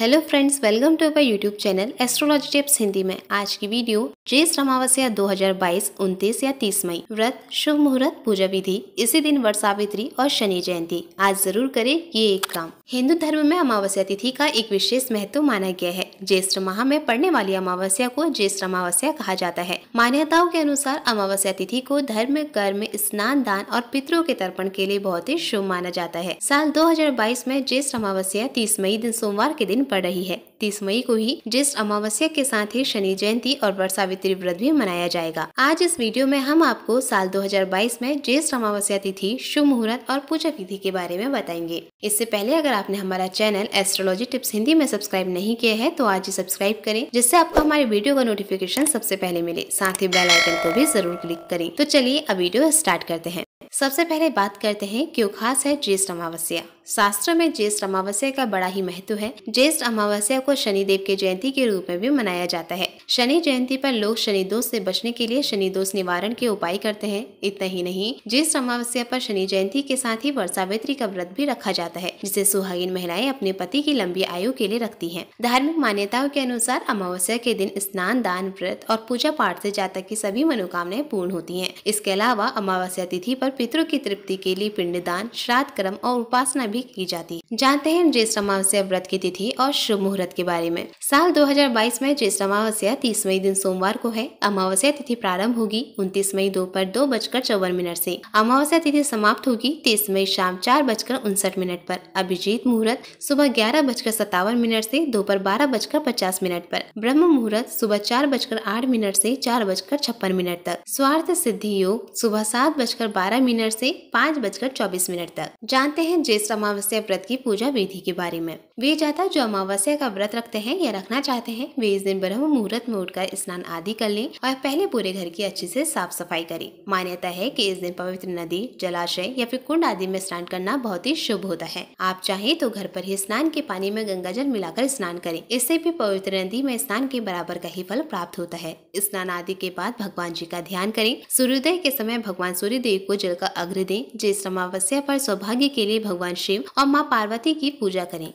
Hello friends welcome to our YouTube channel astrology tips Hindi में। आज की video ज्येष्ठ अमावस्या 2022 29 या 30 मई। व्रत, शुभ मुहूर्त, पूजा विधि, इसी दिन वर्ष सावित्री और शनि जयंती। आज ज़रूर करें ये एक काम। हिंदू धर्म में अमावस्या तिथि का एक विशेष महत्व माना गया है। ज्येष्ठ माह में पड़ने वाली अमावस्या को ज्येष्ठ अमावस्या कहा जाता है। मान्यताओं के अनुसार अमावस्या तिथि को धर्म, कर्म, स्नान, दान और पितरों के तर्पण के लिए बहुत ही शुभ माना जाता है। साल 2022 में ज्येष्ठ अमावस्या 30 मई दिन सोमवार के दिन पड़ रही है। तीस मई को ही ज्येष्ठ अमावस्या के साथ ही शनि जयंती और वर्षावित्री व्रत भी मनाया जाएगा। आज इस वीडियो में हम आपको साल 2022 में ज्येष्ठ अमावस्या तिथि, शुभ मुहूर्त और पूजा विधि के बारे में बताएँगे। इससे पहले अगर आपने हमारा चैनल एस्ट्रोलॉजी टिप्स हिंदी में सब्सक्राइब नहीं किया है तो आज ही सब्सक्राइब करें, जिससे आपको हमारे वीडियो का नोटिफिकेशन सबसे पहले मिले। साथ ही बेल आइकन को भी ज़रूर क्लिक करें। तो चलिए अब वीडियो स्टार्ट करते हैं। सबसे पहले बात करते हैं, क्यों खास है ज्येष्ठ अमावस्या? शास्त्र में ज्येष्ठ अमावस्या का बड़ा ही महत्व है। ज्येष्ठ अमावस्या को शनिदेव के जयंती के रूप में भी मनाया जाता है। शनि जयंती पर लोग शनि दोष से बचने के लिए शनि दोष निवारण के उपाय करते हैं। इतना ही नहीं, ज्येष्ठ अमावस्या पर शनि जयंती के साथ ही वर्षावित्री का व्रत भी रखा जाता है, जिसे सुहागिन महिलाएँ अपने पति की लंबी आयु के लिए रखती है। धार्मिक मान्यताओं के अनुसार अमावस्या के दिन स्नान, दान, व्रत और पूजा पाठ से जातक की सभी मनोकामनाएँ पूर्ण होती हैं। इसके अलावा अमावस्या तिथि पर पितरों की तृप्ति के लिए पिंडदान, श्राद्ध, कर्म और उपासना भी की जाती है। जानते हैं ज्येष्ठ अमावस्या व्रत की तिथि और शुभ मुहूर्त के बारे में। साल 2022 में ज्येष्ठ अमावस्या तीस मई दिन सोमवार को है। अमावस्या तिथि प्रारंभ होगी उनतीस मई दोपहर दो बजकर चौवन मिनट ऐसी अमावस्या तिथि समाप्त होगी तीस मई शाम चार बजकर उनसठ मिनट पर। अभिजीत मुहूर्त सुबह ग्यारह बजकर सत्तावन मिनट से दोपहर बारह बजकर पचास मिनट पर। ब्रह्म मुहूर्त सुबह चार बजकर आठ मिनट से चार बजकर छप्पन मिनट तक। स्वार्थ सिद्धि योग सुबह सात बजकर बारह मिनट से पाँच बजकर चौबीस मिनट तक। जानते हैं ज्येष्ठ व्रत की पूजा विधि के बारे में। वे जाता जो अमावस्या का व्रत रखते हैं या रखना चाहते हैं, वे इस दिन ब्रह्म मुहूर्त में उठकर स्नान आदि कर लें और पहले पूरे घर की अच्छे से साफ़ सफ़ाई करें। मान्यता है कि इस दिन पवित्र नदी, जलाशय या फिर कुंड आदि में स्नान करना बहुत ही शुभ होता है। आप चाहें तो घर पर ही स्नान के पानी में गंगा जल मिलाकर स्नान करें। इससे भी पवित्र नदी में स्नान के बराबर का ही फल प्राप्त होता है। स्नान आदि के बाद भगवान जी का ध्यान करें। सूर्योदय के समय भगवान सूर्य देव को जल का अग्र दें। जिस अमावस्या पर सौभाग्य के लिए भगवान शिव और माँ पार्वती की पूजा करें।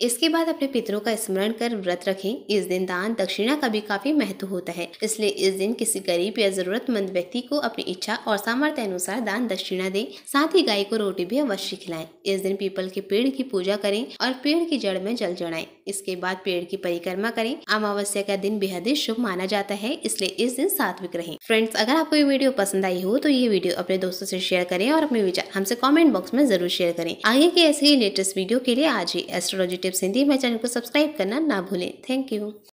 इसके बाद अपने पितरों का स्मरण कर व्रत रखें। इस दिन दान दक्षिणा का भी काफ़ी महत्व होता है। इसलिए इस दिन किसी गरीब या जरूरतमंद व्यक्ति को अपनी इच्छा और सामर्थ्य अनुसार दान दक्षिणा दें। साथ ही गाय को रोटी भी अवश्य खिलाएँ। इस दिन पीपल के पेड़ की पूजा करें और पेड़ की जड़ में जल चढ़ाएँ इसके बाद पेड़ की परिक्रमा करें। अमावस्या का दिन बेहद ही शुभ माना जाता है, इसलिए इस दिन सात्विक रहें। फ्रेंड्स, अगर आपको ये वीडियो पसंद आई हो तो ये वीडियो अपने दोस्तों से शेयर करें और अपने विचार हमसे कॉमेंट बॉक्स में ज़रूर शेयर करें। आगे के ऐसे ही लेटेस्ट वीडियो के लिए आज ही एस्ट्रोलॉजी टिप्स हिंदी मेरे चैनल को सब्सक्राइब करना ना भूलें। Thank you.